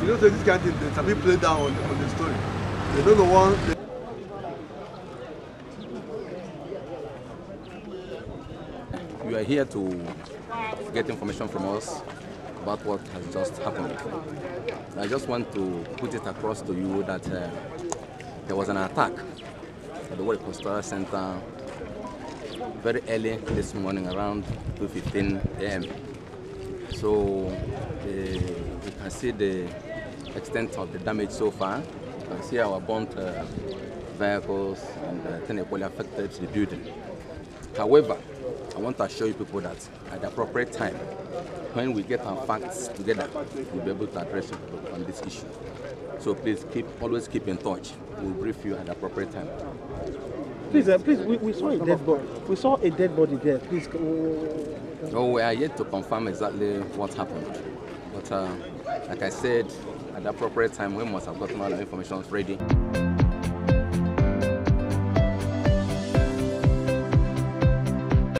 You know, so this kind of thing, they sabi play down on, on the story. They don't know one. They, You are here to get information from us about what has just happened. I just want to put it across to you that uh, there was an attack at the World Pastoral Center very early this morning around 2.15 a.m. So uh, you can see the extent of the damage so far. You can see our burnt uh, vehicles and uh, thing equally affected the building. However, I want to assure you people that at the appropriate time, when we get our facts together, we'll be able to address on this issue. So please keep always keep in touch. We'll brief you at the appropriate time. Please, uh, please, we, we saw a dead body. We saw a dead body there. Please. Oh, we are yet to confirm exactly what happened. But uh, like I said, at the appropriate time, we must have gotten all the information ready.